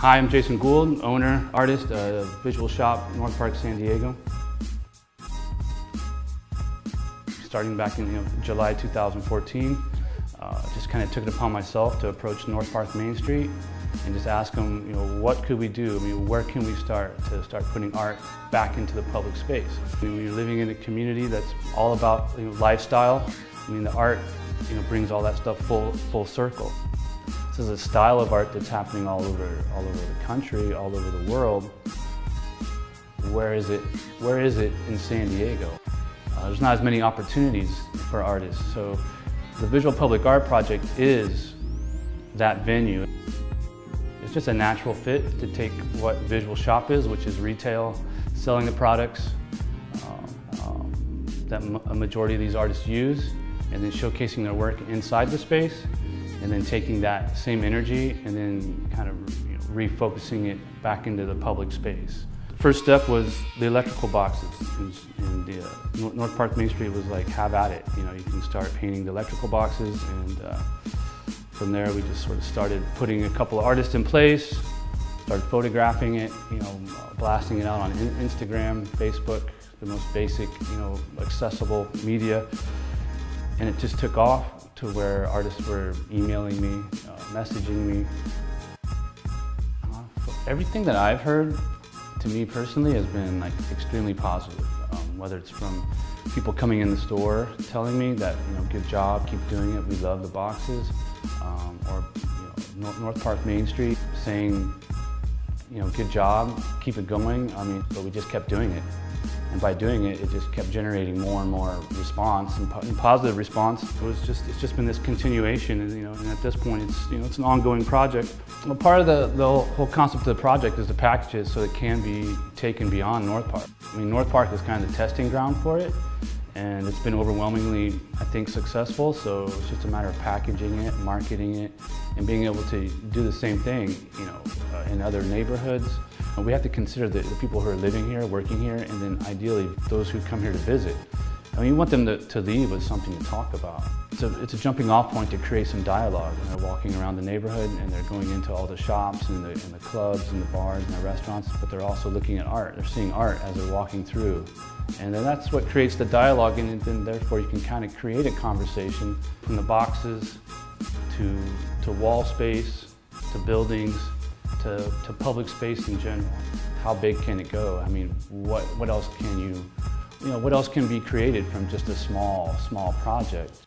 Hi, I'm Jason Gould, owner, artist, uh, Visual Shop, North Park, San Diego. Starting back in you know, July 2014, uh, just kind of took it upon myself to approach North Park Main Street and just ask them, you know, what could we do? I mean, where can we start to start putting art back into the public space? I mean, you're living in a community that's all about you know, lifestyle, I mean, the art, you know, brings all that stuff full, full circle. This is a style of art that's happening all over, all over the country, all over the world. Where is it, where is it in San Diego? Uh, there's not as many opportunities for artists, so the Visual Public Art Project is that venue. It's just a natural fit to take what Visual Shop is, which is retail, selling the products um, um, that a majority of these artists use, and then showcasing their work inside the space, and then taking that same energy and then kind of you know, refocusing it back into the public space. First step was the electrical boxes. And uh, North Park Main Street was like, have at it. You know, you can start painting the electrical boxes and uh, from there we just sort of started putting a couple of artists in place, started photographing it, you know, blasting it out on Instagram, Facebook, the most basic, you know, accessible media. And it just took off to where artists were emailing me, uh, messaging me. Uh, everything that I've heard to me personally has been like extremely positive. Um, whether it's from people coming in the store telling me that you know good job, keep doing it, we love the boxes, um, or you know, North Park Main Street saying you know good job, keep it going. I mean, but we just kept doing it. And by doing it, it just kept generating more and more response and, po and, positive response. Was just, it's just been this continuation, and, you know, and at this point, it's, you know, it's an ongoing project. Well, part of the, the whole concept of the project is to package it so it can be taken beyond North Park. I mean, North Park is kind of the testing ground for it, and it's been overwhelmingly, I think, successful. So it's just a matter of packaging it, marketing it, and being able to do the same thing, you know, uh, in other neighborhoods. We have to consider the, the, people who are living here, working here, and then ideally those who come here to visit. I mean, you want them to, to leave with something to talk about. It's a, it's a jumping off point to create some dialogue. And they're walking around the neighborhood and they're going into all the shops and the, and the clubs and the bars and the restaurants, but they're also looking at art. They're seeing art as they're walking through. And then that's what creates the dialogue and then therefore you can kind of create a conversation from the boxes to, to wall space, to buildings, to, to public space in general. How big can it go? I mean, what, what else can you, you know, what else can be created from just a small, small project?